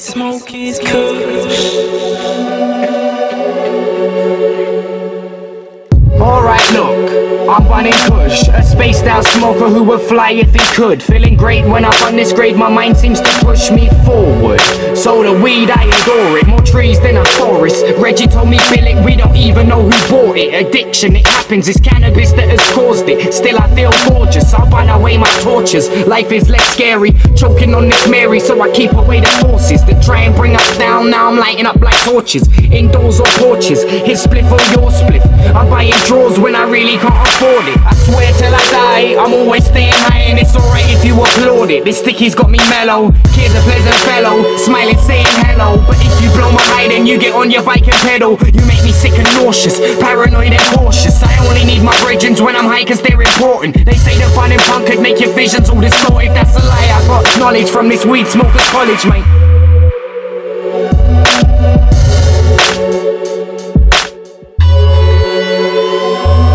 smoke is kush. I'm running Kush, a spaced out smoker who would fly if he could. Feeling great when I'm on this grade, my mind seems to push me forward. So the weed, I adore it, more trees than a forest. Reggie told me, Bill it, we don't even know who bought it. Addiction, it happens, it's cannabis that has caused it. Still, I feel gorgeous, I'll burn away my tortures. Life is less scary, choking on this Mary, so I keep away the forces that try and bring us down. Now I'm lighting up like torches, indoors or porches. His spliff or your spliff swear till I die, I'm always staying high and it's alright if you applaud it. This sticky's got me mellow, kid's a pleasant fellow, smiling saying hello. But if you blow my mind then you get on your bike and pedal. You make me sick and nauseous, paranoid and cautious. I only need my bridges when I'm high cause they're important. They say the fun and punk could make your visions all distorted. That's a lie, I got knowledge from this weed smoker college, mate. Thank you.